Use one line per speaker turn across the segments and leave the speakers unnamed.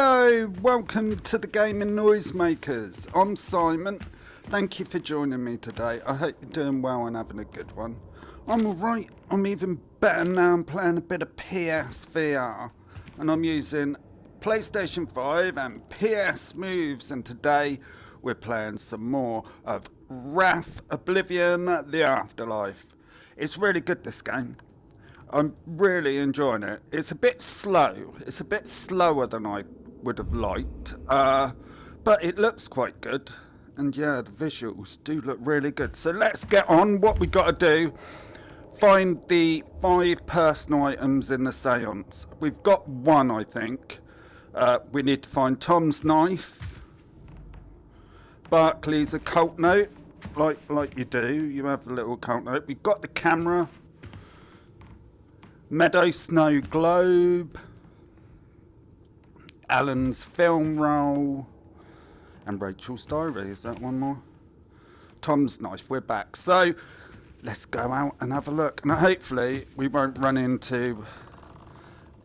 Hello, welcome to the Gaming Noisemakers. I'm Simon. Thank you for joining me today. I hope you're doing well and having a good one. I'm alright. I'm even better now. I'm playing a bit of PSVR and I'm using PlayStation 5 and PS Moves and today we're playing some more of Wraith Oblivion The Afterlife. It's really good this game. I'm really enjoying it. It's a bit slow. It's a bit slower than I would have liked, uh, but it looks quite good. And yeah, the visuals do look really good. So let's get on. What we got to do: find the five personal items in the seance. We've got one, I think. Uh, we need to find Tom's knife, Barclay's occult note, like like you do. You have a little occult note. We've got the camera. Meadow Snow Globe, Alan's film roll, and Rachel's diary. Is that one more? Tom's knife. We're back. So let's go out and have a look. And hopefully we won't run into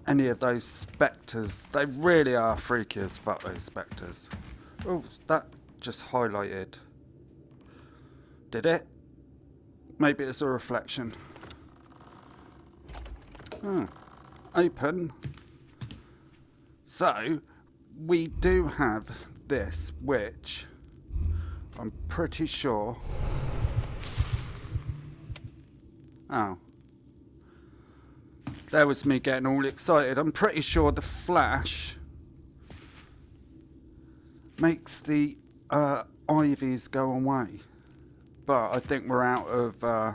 any of those spectres. They really are freaky as fuck, those spectres. Oh, that just highlighted. Did it? Maybe it's a reflection. Oh, open. So, we do have this, which I'm pretty sure. Oh. There was me getting all excited. I'm pretty sure the flash makes the uh, ivies go away. But I think we're out of uh,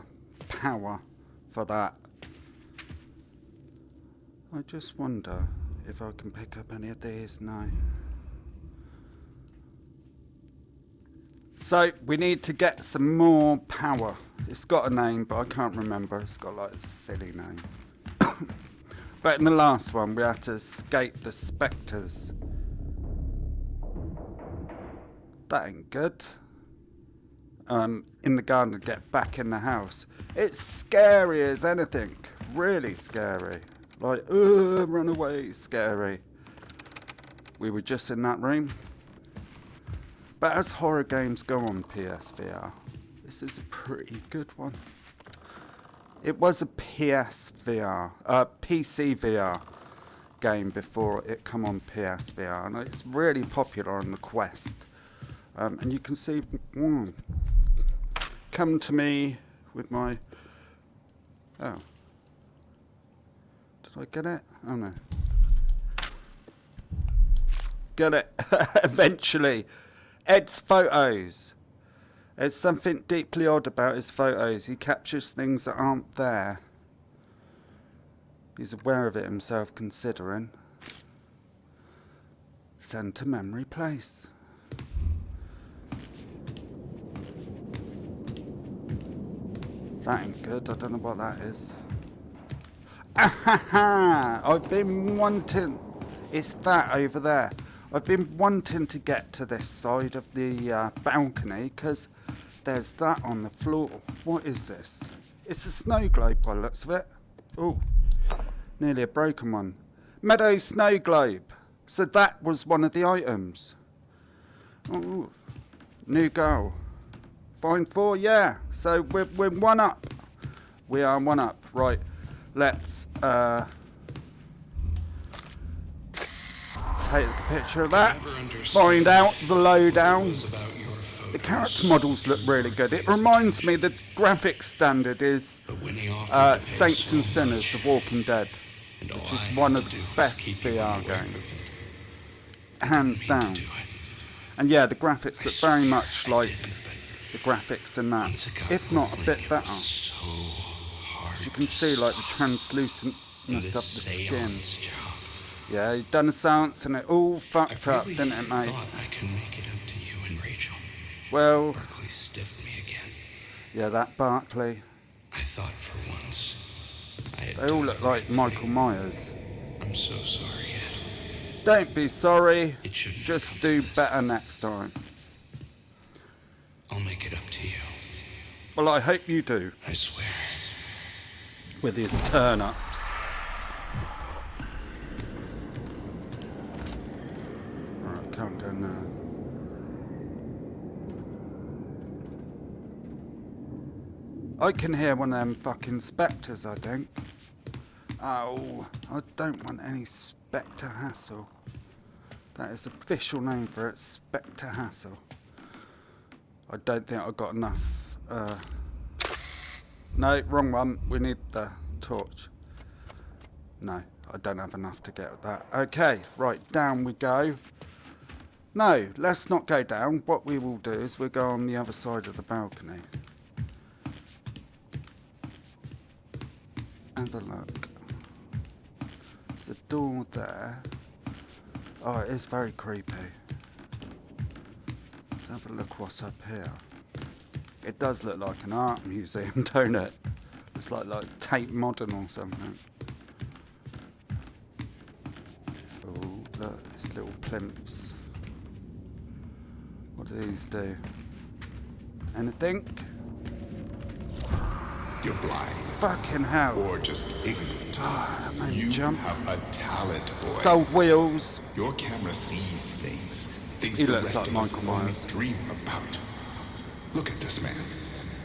power for that. I just wonder if I can pick up any of these now. So we need to get some more power. It's got a name, but I can't remember. It's got like a silly name. but in the last one, we had to escape the spectres. That ain't good. Um, in the garden get back in the house. It's scary as anything. Really scary. Like, ugh, run away, scary. We were just in that room. But as horror games go on PSVR, this is a pretty good one. It was a PSVR, uh, PC VR game before it come on PSVR, and it's really popular on the Quest. Um, and you can see, mm, come to me with my, oh, I get it? Oh no. Get it. Eventually. Ed's photos. There's something deeply odd about his photos. He captures things that aren't there. He's aware of it himself, considering. Send to memory place. That ain't good. I don't know what that is. Ahaha! I've been wanting. It's that over there. I've been wanting to get to this side of the uh, balcony because there's that on the floor. What is this? It's a snow globe by the looks of it. Oh, nearly a broken one. Meadow snow globe. So that was one of the items. Oh, new goal. Fine four, yeah. So we're, we're one up. We are one up. Right. Let's uh, take a picture of that. Find out the lowdown. The character models look really good. It reminds me the graphic standard is uh, Saints and Sinners of Walking Dead, which is one of the best VR games. Hands down. And yeah, the graphics look very much like the graphics in that, if not a bit better you can see like the translucentness of the skin. Yeah, you've done a seance and it all fucked really up, didn't it, mate? I can make it up to you and Rachel. Well, Barclay stiffed me again. Yeah, that Barclay. I thought for once. they all look like Michael Myers. I'm so sorry, Ed. Don't be sorry. Just do better next time. I'll make it up to you. Well, I hope you do. I swear with his turn ups. No. I can hear one of them fucking spectres, I think. Oh, I don't want any spectre hassle. That is the official name for it, spectre hassle. I don't think I've got enough. Uh, no, wrong one. We need the torch. No, I don't have enough to get that. Okay, right, down we go. No, let's not go down. What we will do is we'll go on the other side of the balcony. Have a look. There's a door there. Oh, it is very creepy. Let's have a look what's up here. It does look like an art museum, don't it? It's like like Tate Modern or something. Oh, look, it's little plimps. What do these do? Anything?
You're blind.
Fucking hell.
Or just ignorant.
Ah, that
you
jump.
have a talent, boy.
Sold wheels.
Your camera sees things. Things
He
the
looks
rest
like
of us
Michael
only
Myers.
dream about. Look at this man.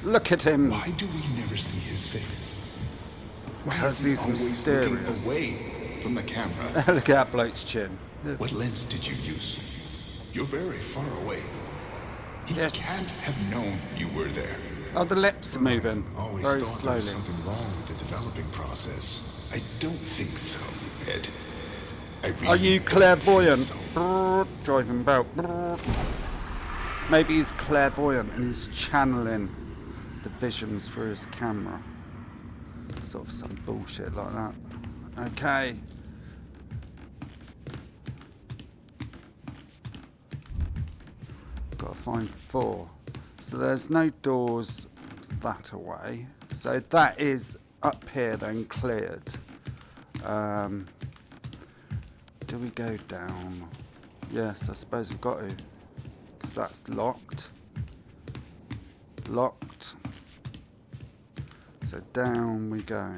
Look at him.
Why do we never see his face? Why
Because
is he
he's
always
mysterious.
looking away from the camera?
Look at that bloke's chin.
what lens did you use? You're very far away. He
Yes.
can't have known you were there.
Oh, the lips are moving
Always
very
thought there was something wrong with the developing process. I don't think so, Ed. I really
Are you clairvoyant?
so.
Brrr, Driving about. Brrr. Maybe he's clairvoyant and he's channeling the visions through his camera. Sort of some bullshit like that. Okay. Got to find four. So there's no doors that away. So that is up here then cleared. Um, do we go down? Yes, I suppose we've got to. Because that's locked. Locked. So down we go.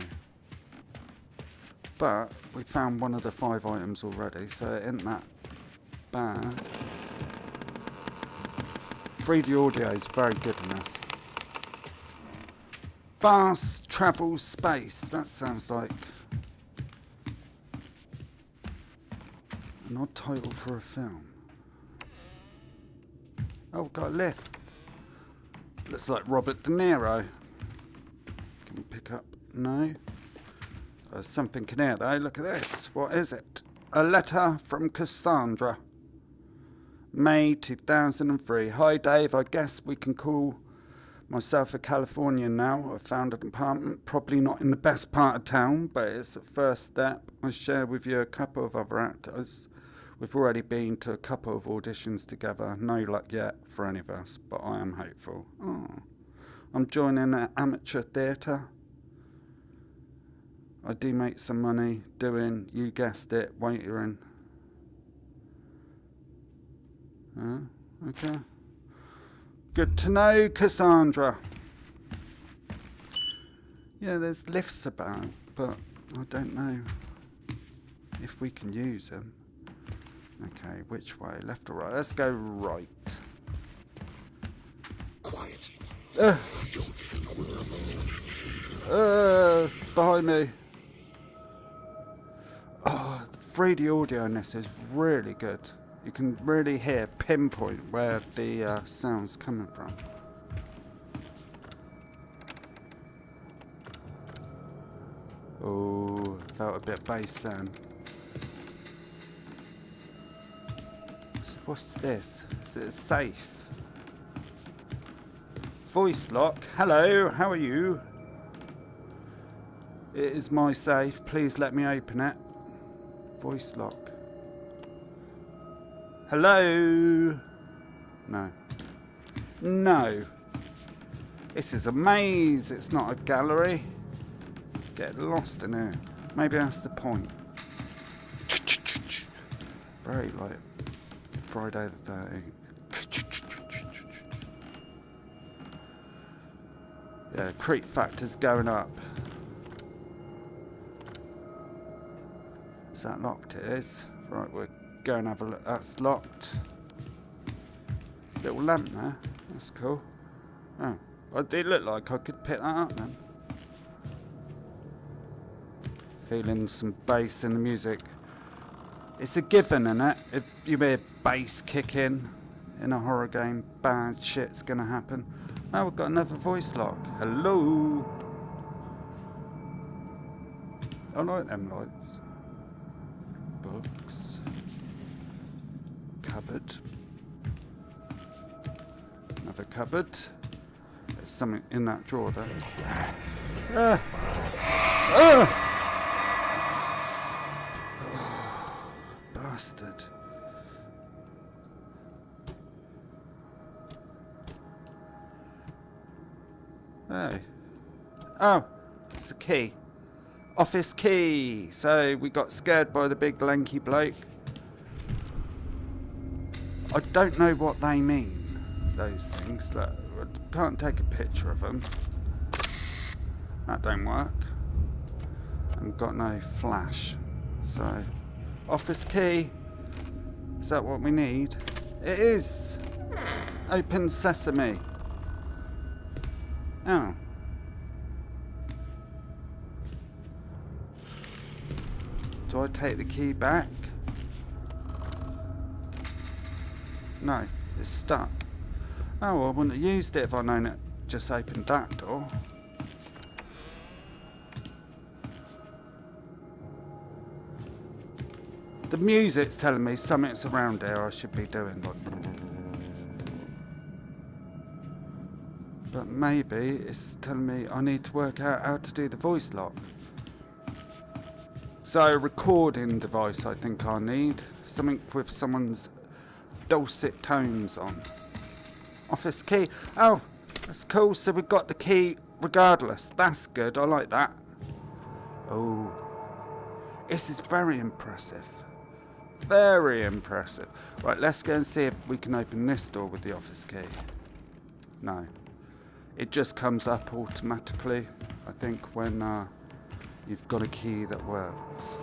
But we found one of the five items already, so it isn't that bad. 3D audio is very good in this. Fast travel space. That sounds like an odd title for a film. Oh, got a lift. Looks like Robert De Niro. Can we pick up? No. There's something in here though. Look at this. What is it? A letter from Cassandra. May 2003. Hi Dave, I guess we can call myself a Californian now. I found an apartment, probably not in the best part of town, but it's a first step. I share with you a couple of other actors. We've already been to a couple of auditions together. No luck yet for any of us, but I am hopeful. Oh. I'm joining an amateur theatre. I do make some money doing, you guessed it, waitering. Uh, okay. Good to know, Cassandra. Yeah, there's lifts about, but I don't know if we can use them. Okay, which way? Left or right? Let's go right.
Quiet.
Uh,
I don't think we're alone.
uh, it's behind me. Oh, the 3D audio in this is really good. You can really hear pinpoint where the uh, sound's coming from. Oh, felt a bit bass then. What's this? Is it a safe? Voice lock. Hello, how are you? It is my safe. Please let me open it. Voice lock. Hello? No. No. This is a maze. It's not a gallery. Get lost in here. Maybe that's the point. Very like Friday the 13th. Yeah, creep factor's going up. Is that locked? It is. Right, we're going to have a look. That's locked. Little lamp there. That's cool. Oh, well, it looked like I could pick that up then. Feeling some bass in the music. It's a given, in it? If you hear bass kick in in a horror game, bad shit's gonna happen. Oh, we've got another voice lock. Hello. I like them lights. Books. Cupboard. Another cupboard. There's something in that drawer there. Ah. Ah. Key. Office key. So we got scared by the big lanky bloke. I don't know what they mean, those things. Look, I can't take a picture of them. That don't work. I've got no flash. So, office key. Is that what we need? It is. Open sesame. Oh. Do I take the key back? No, it's stuck. Oh, well, I wouldn't have used it if I'd known it just opened that door. The music's telling me something's around here I should be doing. But maybe it's telling me I need to work out how to do the voice lock. So, recording device I think I need. Something with someone's dulcet tones on. Office key. Oh, that's cool. So we've got the key regardless. That's good. I like that. Oh, this is very impressive. Very impressive. Right, let's go and see if we can open this door with the office key. No. It just comes up automatically, I think, when uh, you've got a key that works.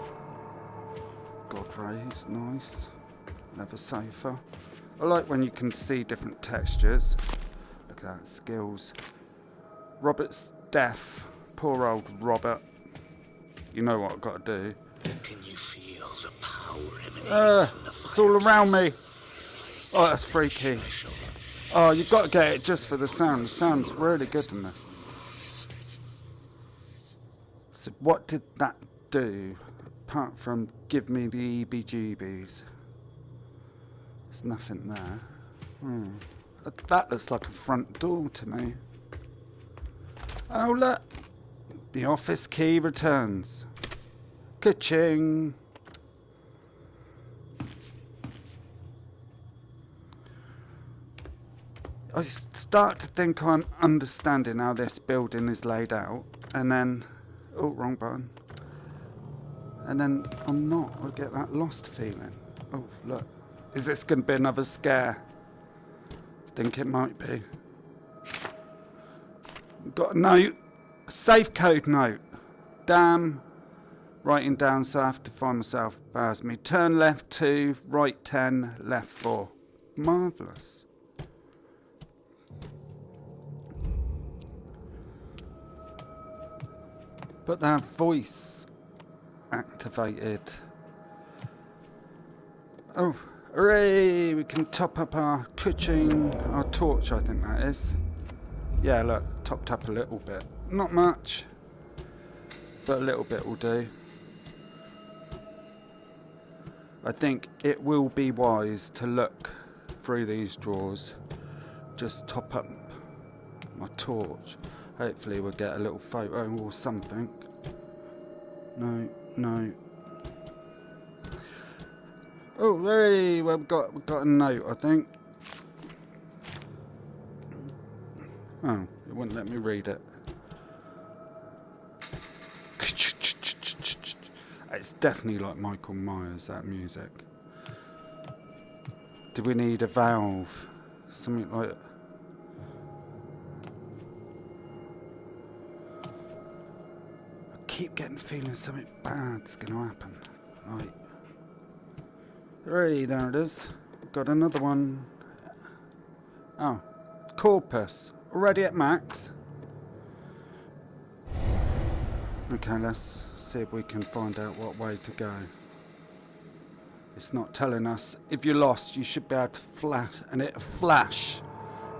God rays, nice. Leather sofa. I like when you can see different textures. Look at that, skills. Robert's deaf. Poor old Robert. You know what I've got to do.
Can you feel the power emanating
Uh, it's all around me. Oh, that's freaky. Oh, you've got to get it just for the sound. The sound's really good in this. So, what did that do? Apart from give me the EBGBs. There's nothing there. Hmm. That looks like a front door to me. Oh, look. The office key returns. Ka-ching. I start to think I'm understanding how this building is laid out, and then, oh, wrong button. And then I'm not. I get that lost feeling. Oh, look. Is this going to be another scare? I think it might be. Got a note. A safe code note. Damn. Writing down, so I have to find myself. Bars me. Turn left 2, right 10, left 4. Marvellous. But that voice activated. Oh, hooray! We can top up our kitchen, our torch, I think that is. Yeah, look, topped up a little bit. Not much, but a little bit will do. I think it will be wise to look through these drawers. Just top up my torch. Hopefully we'll get a little photo or something. No, no. Oh, hey, we've got, we've got a note, I think. Oh, it wouldn't let me read it. It's definitely like Michael Myers, that music. Do we need a valve? Something like... keep getting feeling something bad's to happen. Right. Hooray, there it is. Got another one. Oh, Corpus. Already at max. Okay, let's see if we can find out what way to go. It's not telling us. If you're lost, you should be able to flash, and it flash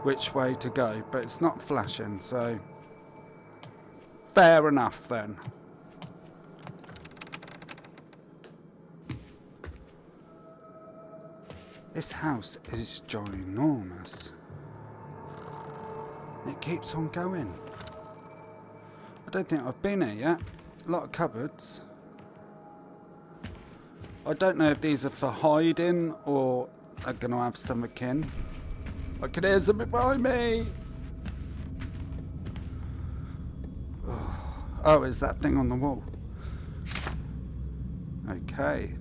which way to go, but it's not flashing, so fair enough then. This house is ginormous. It keeps on going. I don't think I've been here yet. A lot of cupboards. I don't know if these are for hiding or are going to have some akin. I can hear something behind me. Oh, is that thing on the wall? Okay.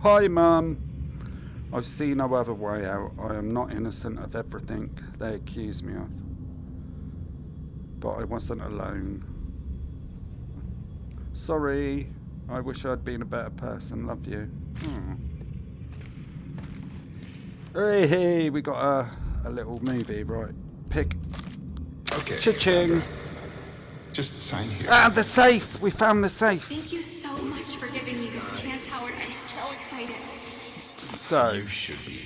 Hi, Mum. I see no other way out. I am not innocent of everything they accuse me of. But I wasn't alone. Sorry. I wish I'd been a better person. Love you. Hmm. Hey, hey, we got a, a little movie, right? Pick.
Okay.
Cha-ching.
Just sign here.
Ah, the safe! We found the safe.
Thank you so much for giving me this chance, Howard. I'm so excited.
So,
You should be.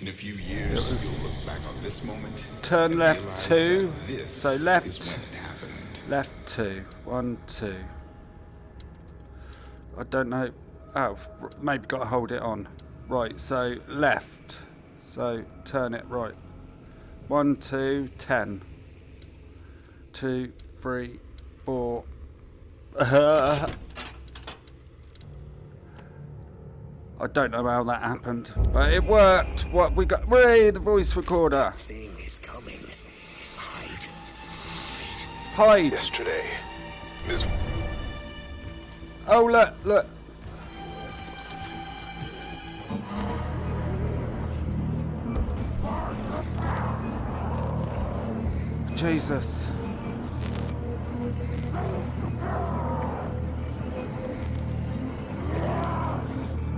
In a few years, you'll look back on this moment.
Turn left two, so left.
Is when it happened.
left two. One, two. I don't know. Oh, maybe got to hold it on. Right, so left. So turn it right. One, two, ten. Two, three, four. I don't know how that happened, but it worked. What we got? Ray, the voice recorder.
Thing is coming. Hide.
Hide.
Yesterday, Ms.
Oh, look, look. Jesus.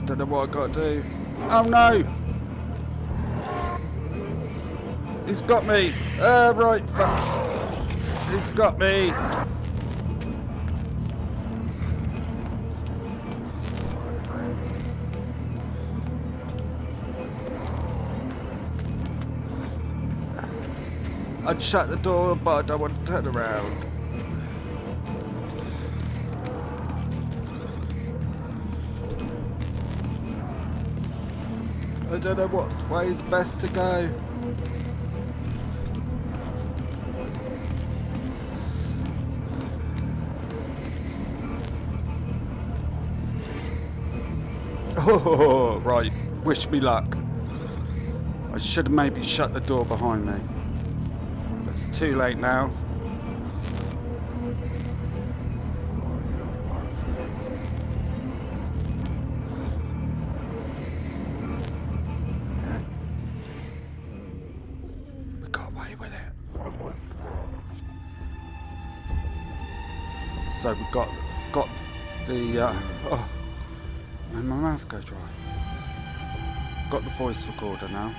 Don't know what I got to do. Oh no! He's got me. Uh, right, fuck. He's got me. I'd shut the door, but I don't want to turn around. I don't know what way is best to go. Oh, right. Wish me luck. I should have maybe shut the door behind me. But It's too late now. Uh, oh, made my mouth go dry. Got the voice recorder now.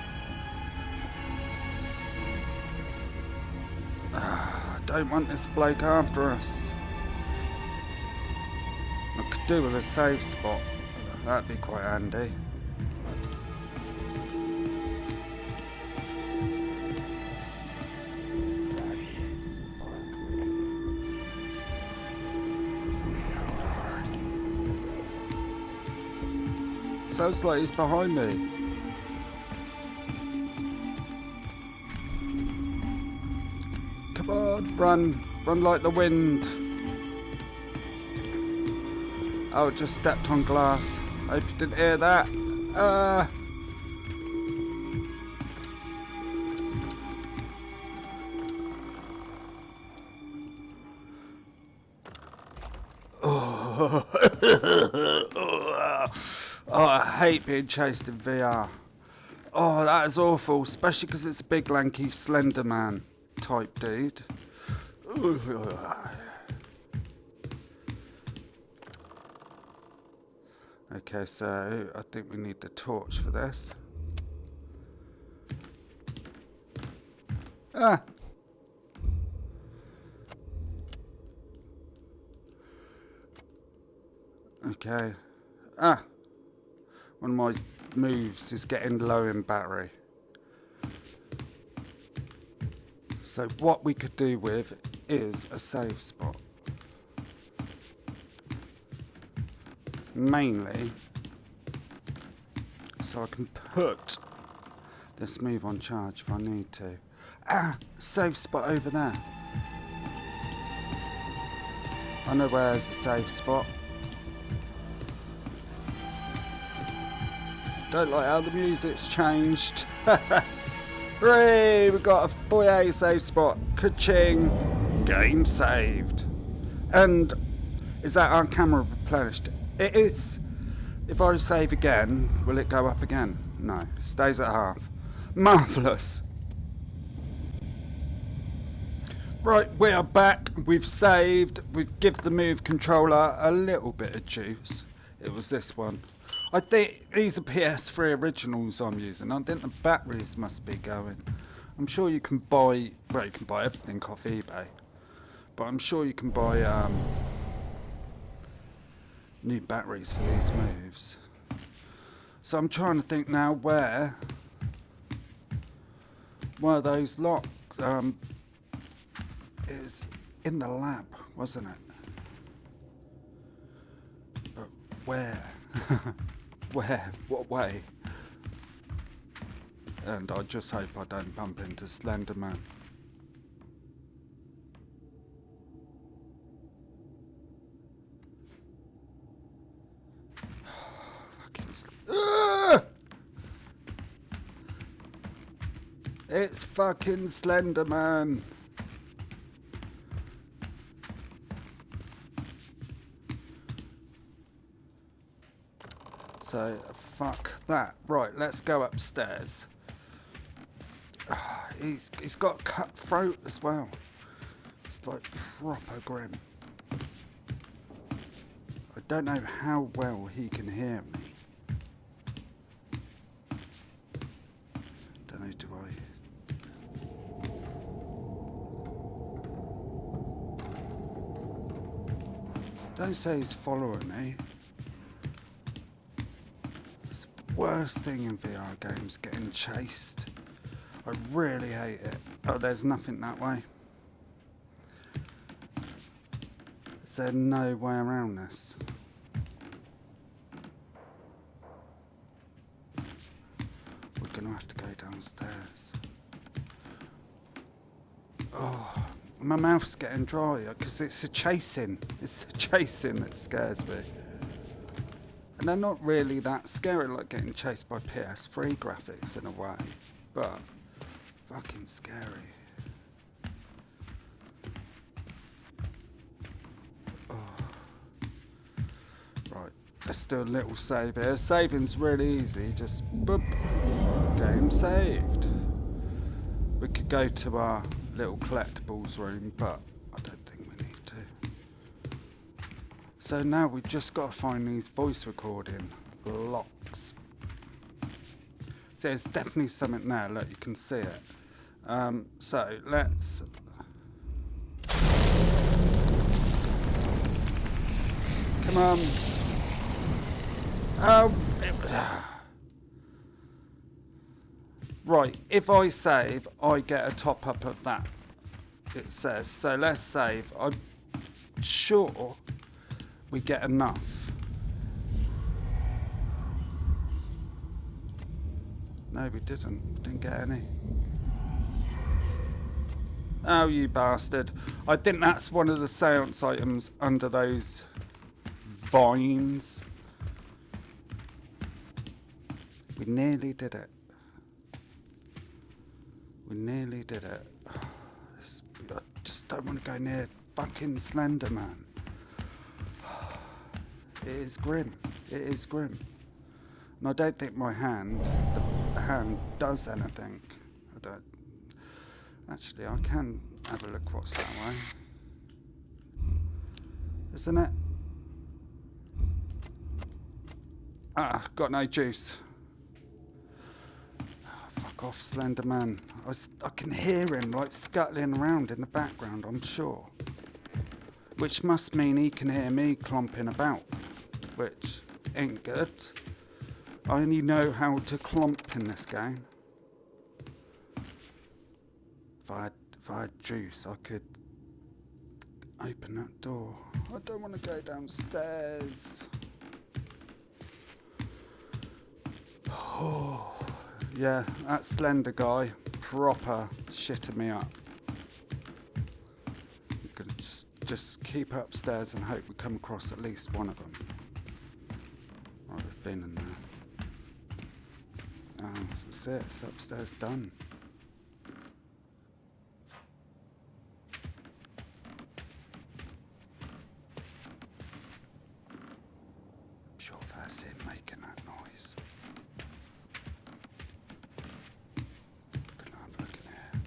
I don't want this bloke after us. I could do with a save spot. That'd be quite handy. Sounds like he's behind me. Come on, run. Run like the wind. Oh, just stepped on glass. Hope you didn't hear that. Uh. Hate being chased in VR. Oh, that is awful, especially because it's a big, lanky, slender man type dude. Okay, so I think we need the torch for this. Ah. Okay. Ah. One of my moves is getting low in battery. So what we could do with is a save spot. Mainly so I can put this move on charge if I need to. Ah, save spot over there. I know where's the safe spot. Don't like how the music's changed. Hooray! We got a foyer save spot. Ka-ching! Game saved. And is that our camera replenished? It is. If I save again, will it go up again? No, it stays at half. Marvellous. Right, we are back. We've saved. We've given the move controller a little bit of juice. It was this one. I think these are PS3 originals I'm using. I think the batteries must be going. I'm sure you can buy, well, you can buy everything off eBay. But I'm sure you can buy um, new batteries for these moves. So I'm trying to think now where were those locked? Um, was in the lab, wasn't it? But where? where? What way? And I just hope I don't bump into Slenderman. It's fucking Slenderman. So, fuck that. Right, let's go upstairs. Ah, He's, he's got cut throat as well. It's like proper grim. I don't know how well he can hear me. Don't know, do I? Don't say he's following me. Worst thing in VR games, getting chased. I really hate it. Oh, there's nothing that way. Is there no way around this? We're gonna have to go downstairs. Oh, my mouth's getting dry because it's the chasing. It's the chasing that scares me. And they're not really that scary, like getting chased by PS3 graphics in a way, but fucking scary. Oh. Right, let's do a little save here. Saving's really easy, just boop, game saved. We could go to our little collectibles room, but I don't think we need to. So now we've just got to find these voice recording locks. So there's definitely something there, look, you can see it. Um, so let's. Come on. Oh. it- Right, if I save, I get a top up of that. It says. So let's save. I'm sure we get enough. No, we didn't. Didn't get any. Oh, you bastard. I think that's one of the seance items under those vines. We nearly did it. We nearly did it. I just don't want to go near fucking Slender Man. It is grim. It is grim. And I don't think my hand, the hand, does anything. I don't. Actually, I can have a look what's that way. Isn't it? Ah, got no juice. Fuck off, Slender Man. I can hear him like scuttling around in the background, I'm sure. Which must mean he can hear me clomping about, which ain't good. I only know how to clomp in this game. If I if I had juice, I could open that door. I don't want to go downstairs. Oh, yeah, that slender guy, proper shitting me up. I'm gonna just, just keep upstairs and hope we come across at least one of them. Been in there. Oh, that's it, it's upstairs done. Sure, that's him making that noise. Gonna have a look in here.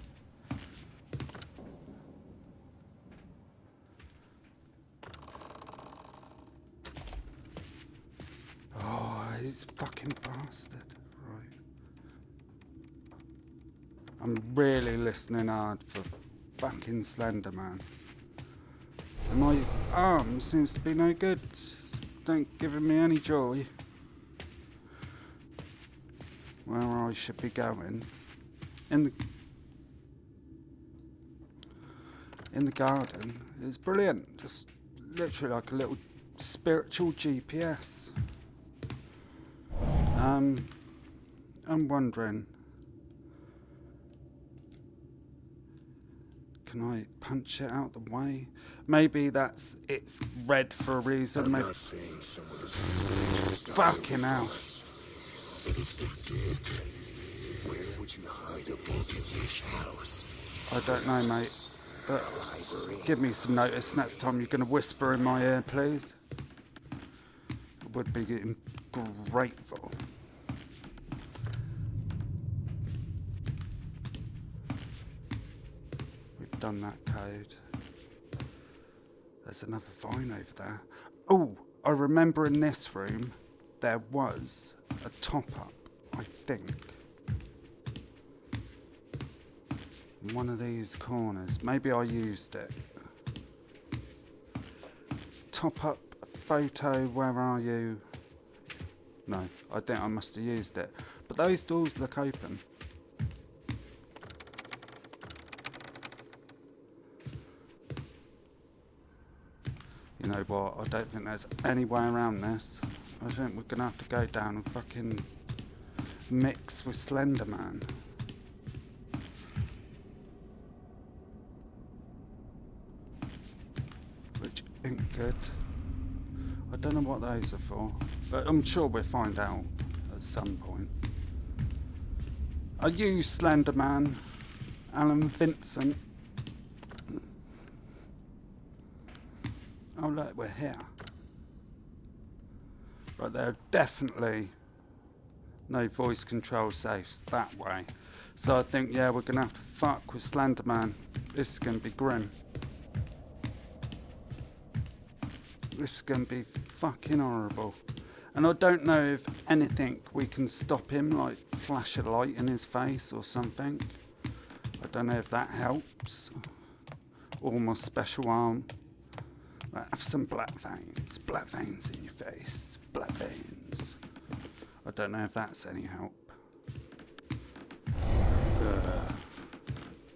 Oh, he's a fucking bastard. Right. I'm really listening hard for fucking Slender Man. And my arm seems to be no good. It's don't giving me any joy. Where I should be going. In the in the garden is brilliant. Just literally like a little spiritual GPS. Um, I'm wondering, can I punch it out the way? Maybe that's it's red for a reason.
I'm
Maybe,
not saying someone is
fucking hell.
But if they did, where would you hide a book in this house?
I don't know, mate. But give me some notice next time you're going to whisper in my ear, please. I would be getting grateful. We've done that code. There's another vine over there. Oh, I remember in this room there was a top up, I think. in one of these corners. Maybe I used it. Top up photo, where are you? No, I think I must have used it. But those doors look open. What? I don't think there's any way around this. I think we're gonna have to go down and fucking mix with Slender Man. which ain't good. I don't know what those are for, but I'm sure we'll find out at some point. Are you Slender Man, Alan Vincent? Look, we're here. But there are definitely no voice control safes that way. So I think, yeah, we're gonna have to fuck with Slenderman. This is gonna be grim. This is going to be fucking horrible. And I don't know if anything we can stop him, like flash a light in his face or something. I don't know if that helps. Or my special arm. Right, have some black veins. Black veins in your face. Black veins. I don't know if that's any help. Ugh.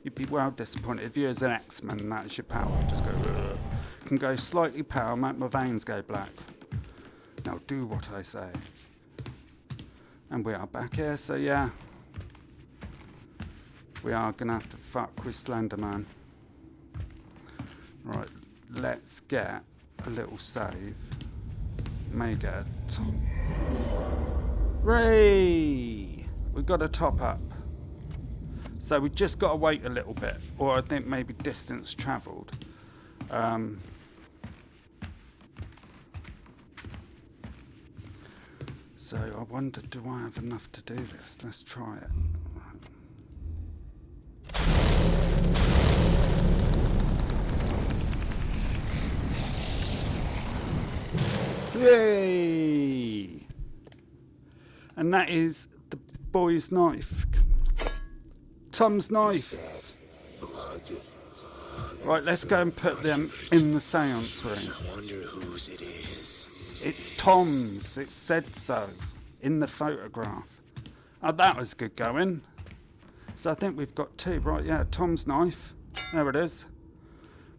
You'd be well disappointed if you as an X-Men that's your power. Just go. Ugh. Can go slightly pale, make my veins go black. Now do what I say. And we are back here, so yeah. We are gonna have to fuck with Slenderman. Right, let's get a little save. May get a top. Ray! We got a top up. So we just got to wait a little bit, or I think maybe distance travelled. Um, so I wonder, do I have enough to do this? Let's try it. Yay! And that is the boy's knife. Tom's knife. Right, let's go and put them in the seance room.
I wonder whose it is.
It's Tom's. It said so in the photograph. Oh, that was good going. So I think we've got two, right? Yeah, Tom's knife. There it is.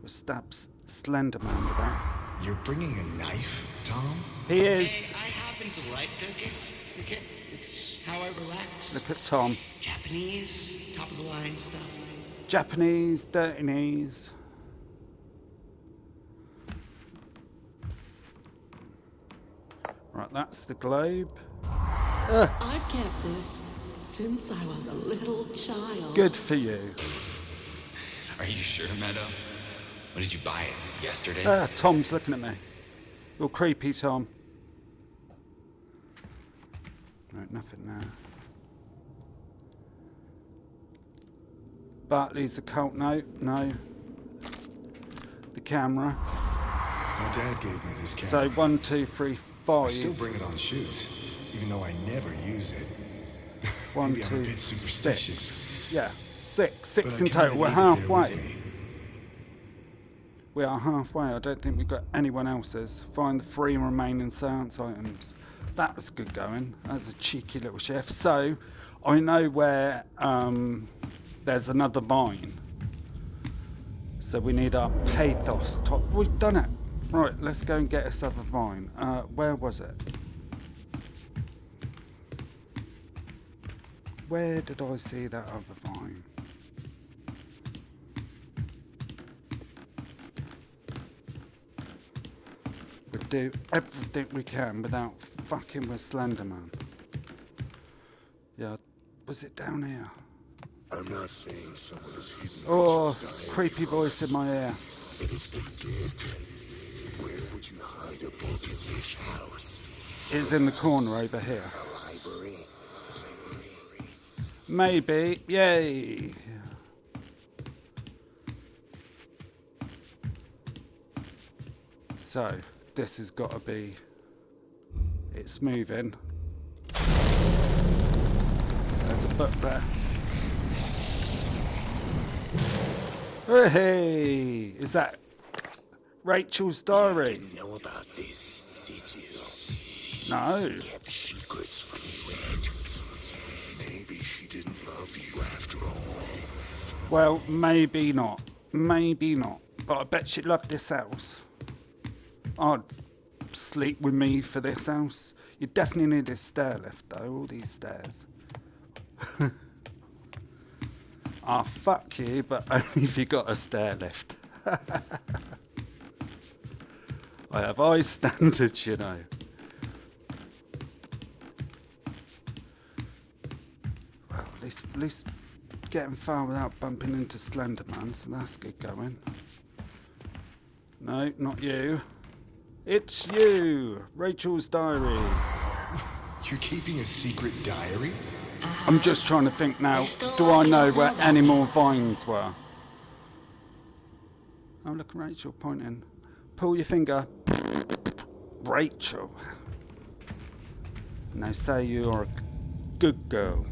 We'll stab S- Slender Man with that.
You're bringing a knife, Tom?
He
Hey,
is.
I happen to like cooking. Okay, it's how I relax.
Look at Tom.
Japanese, top of the line stuff.
Japanese, dirty knees. Right, that's the globe.
I've kept this since I was a little child.
Good for you.
Are you sure, Meadow? When did you buy it? Yesterday?
Ah, Tom's looking at me. You're creepy, Tom. Right, nothing there. Barclay's occult note. No. The camera.
My dad gave me this camera.
So one, two, three,
I still bring it on shoots, even though I never use it.
One,
Maybe I'm a
two,
bit
six.
superstitious.
Yeah, six. Six
I
in total. We're
need it there with
halfway. We are halfway. I don't think we've got anyone else's. Find the three remaining seance items. That was good going. That was a cheeky little chef. So, I know where um, there's another vine. So we need our pathos top. We've done it. Right, let's go and get us other vine. Uh, where was it? Where did I see that other vine? We do everything we can without fucking with Slenderman. Yeah, was it down here?
I'm not saying someone is hidden.
Oh, creepy voice in my ear.
But if they did, where would you hide a this house?
It's in the corner over here.
Library?
Maybe. Yay. So, this has got to be. It's moving. There's a book there. Hey! Is that Rachel's diary?
Didn't know about this, did you?
No.
Kept secrets from you, Ed. Maybe she didn't love you after all.
Well, maybe not. Maybe not. But I bet she loved this house. I'd sleep with me for this house. You definitely need a stair lift, though. All these stairs. Ah, fuck you, but only if you got a stair lift. I have high standards, you know. Well, at least, at least getting far without bumping into Slenderman, so that's good going. No, not you. It's you, Rachel's diary.
You're keeping a secret diary?
I'm just trying to think now. Do I know where
all
any
that.
more vines were? Oh, look, Rachel pointing. Pull your finger. Rachel. And they say you're a good girl.